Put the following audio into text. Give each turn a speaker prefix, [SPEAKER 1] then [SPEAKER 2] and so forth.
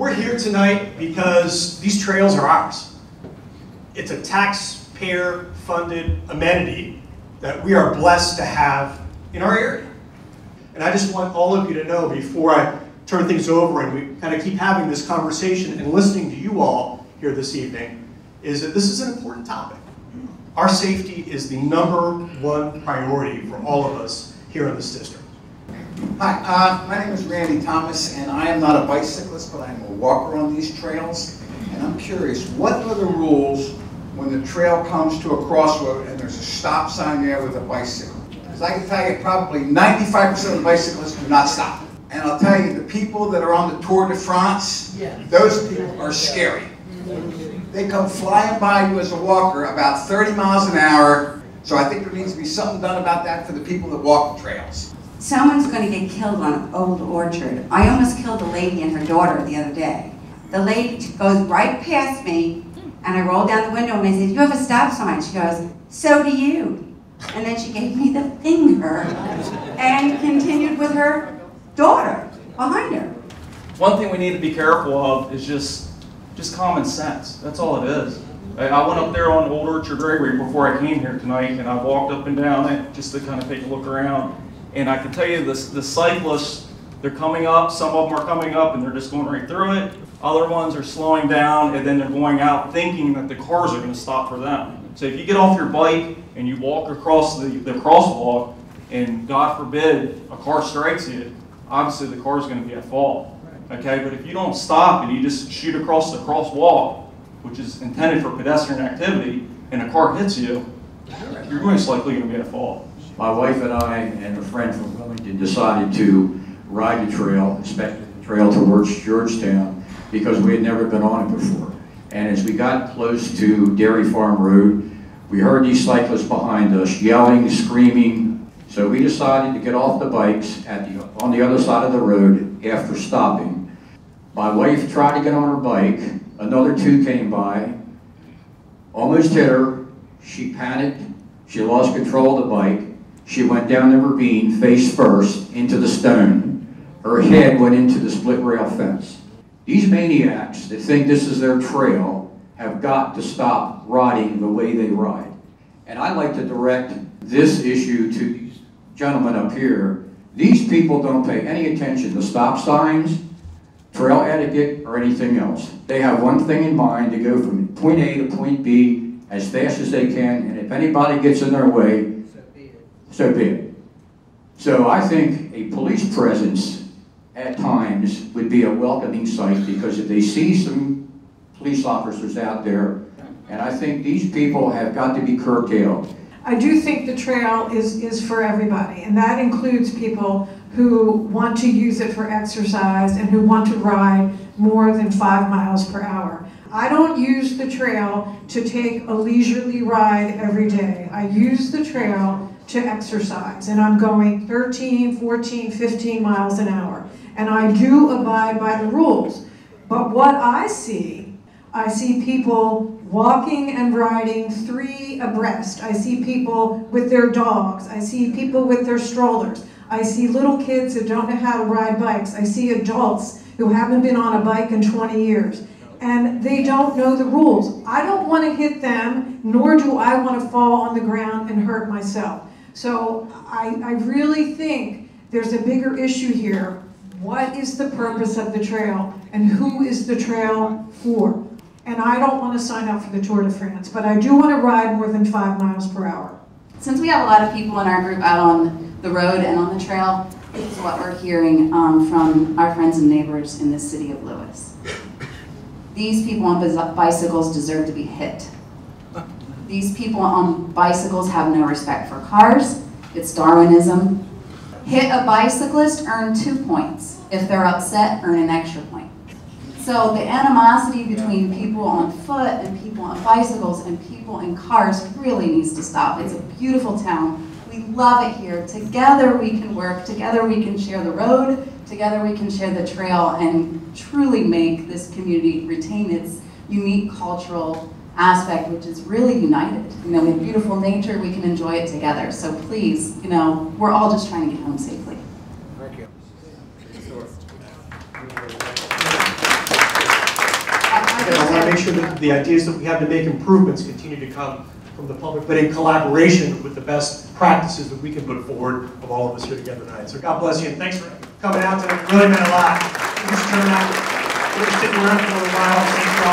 [SPEAKER 1] We're here tonight because these trails are ours. It's a taxpayer-funded amenity that we are blessed to have in our area. And I just want all of you to know before I turn things over and we kind of keep having this conversation and listening to you all here this evening, is that this is an important topic. Our safety is the number one priority for all of us here in this district.
[SPEAKER 2] Hi, uh, my name is Randy Thomas, and I am not a bicyclist, but I'm a walker on these trails. And I'm curious, what are the rules when the trail comes to a crossroad and there's a stop sign there with a bicycle? Because I can tell you, probably 95% of the bicyclists do not stop. And I'll tell you, the people that are on the Tour de France, those people are scary. They come flying by you as a walker about 30 miles an hour. So I think there needs to be something done about that for the people that walk the trails.
[SPEAKER 3] Someone's going to get killed on Old Orchard. I almost killed a lady and her daughter the other day. The lady goes right past me, and I roll down the window and I said, you have a stop sign. She goes, so do you. And then she gave me the finger and continued with her daughter behind her.
[SPEAKER 4] One thing we need to be careful of is just just common sense. That's all it is. I went up there on Old Orchard Gregory before I came here tonight, and I walked up and down it just to kind of take a look around. And I can tell you, the, the cyclists, they're coming up, some of them are coming up and they're just going right through it. Other ones are slowing down and then they're going out thinking that the cars are going to stop for them. So if you get off your bike and you walk across the, the crosswalk and God forbid a car strikes you, obviously the car is going to be at fault. Okay, but if you don't stop and you just shoot across the crosswalk, which is intended for pedestrian activity, and a car hits you, you're most likely going to be at fault.
[SPEAKER 5] My wife and I and a friend from Wilmington decided to ride the trail, especially the trail towards Georgetown, because we had never been on it before. And as we got close to Dairy Farm Road, we heard these cyclists behind us yelling, screaming. So we decided to get off the bikes at the, on the other side of the road after stopping. My wife tried to get on her bike. Another two came by, almost hit her. She panicked. She lost control of the bike. She went down the ravine face first into the stone. Her head went into the split rail fence. These maniacs that think this is their trail have got to stop riding the way they ride. And I'd like to direct this issue to these gentlemen up here. These people don't pay any attention to stop signs, trail etiquette, or anything else. They have one thing in mind to go from point A to point B as fast as they can, and if anybody gets in their way, so be it. So I think a police presence at times would be a welcoming sight because if they see some police officers out there, and I think these people have got to be curtailed.
[SPEAKER 6] I do think the trail is, is for everybody, and that includes people who want to use it for exercise and who want to ride more than five miles per hour. I don't use the trail to take a leisurely ride every day. I use the trail to exercise, and I'm going 13, 14, 15 miles an hour. And I do abide by the rules. But what I see, I see people walking and riding three abreast. I see people with their dogs. I see people with their strollers. I see little kids who don't know how to ride bikes. I see adults who haven't been on a bike in 20 years. And they don't know the rules. I don't want to hit them, nor do I want to fall on the ground and hurt myself. So I, I really think there's a bigger issue here. What is the purpose of the trail and who is the trail for? And I don't want to sign up for the Tour de France, but I do want to ride more than five miles per hour.
[SPEAKER 3] Since we have a lot of people in our group out on the road and on the trail, this is what we're hearing um, from our friends and neighbors in the city of Lewes. These people on bicycles deserve to be hit. These people on bicycles have no respect for cars. It's Darwinism. Hit a bicyclist, earn two points. If they're upset, earn an extra point. So the animosity between people on foot and people on bicycles and people in cars really needs to stop. It's a beautiful town. We love it here. Together we can work. Together we can share the road. Together we can share the trail and truly make this community retain its unique cultural aspect, which is really united. You know, we have beautiful nature, we can enjoy it together. So please, you know, we're all just trying to get home safely.
[SPEAKER 2] Thank you.
[SPEAKER 1] And I want to make sure that the ideas that we have to make improvements continue to come from the public, but in collaboration with the best practices that we can put forward of all of us here together tonight. So God bless you, and thanks for coming out tonight. It really meant a lot. Thanks for turning out. We're going to stick around for a while.